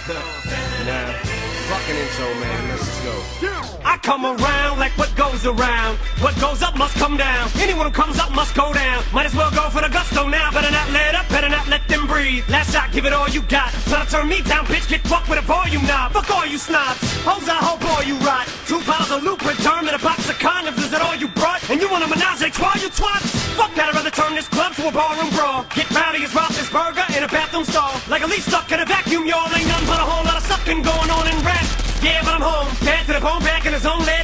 So man, let's just go. I come around like what goes around. What goes up must come down. Anyone who comes up must go down. Might as well go for the gusto now. Better not let up, better not let them breathe. Last shot, give it all you got. Try to turn me down, bitch. Get fucked with a volume knob. Fuck all you snobs. Hoes, I hope all you rot. Two pounds of loop return and a box of condoms. Is that all you brought? And you want a menage a trois, you twats? Fuck that, I'd rather turn this club to a ballroom brawl. Get rowdy as Roethlisberger in a bathroom stall. Like a leaf stuck in a vacuum, y'all. Ain't nothing sucking going on in rap. Yeah, but I'm home. Bad to the bone, back in the zone.